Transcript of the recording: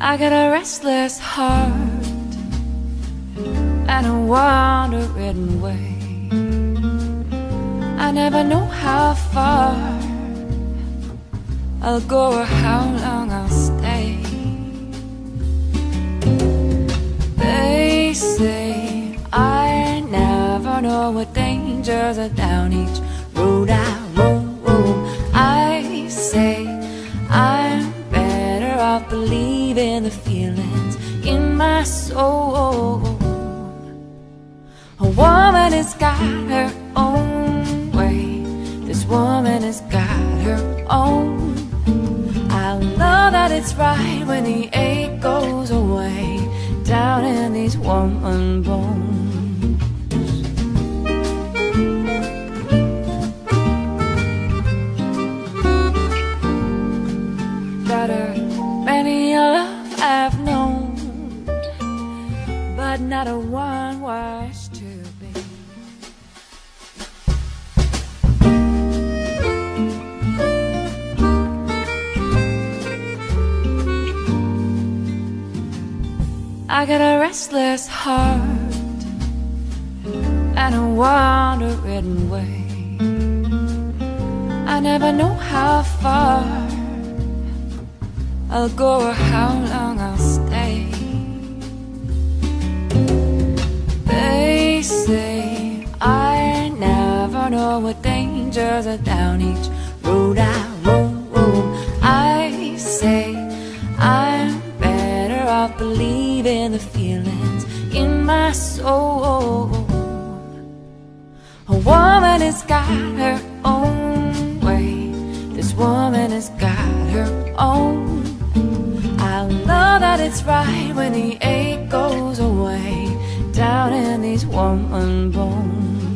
I got a restless heart and a wandering way. I never know how far I'll go or how long I'll stay. They say I never know what dangers are down each road I feelings in my soul. A woman has got her own way. This woman has got her own. I love that it's right when the ache goes away down in these woman bones. Many a love I've but not a one was to be. I got a restless heart and a wandering way. I never know how far I'll go or how long never know what dangers are down each road I roam. I say I'm better off believing the feelings in my soul. A woman has got her own way. This woman has got her own. I love that it's right when the ache goes away down in these woman bones.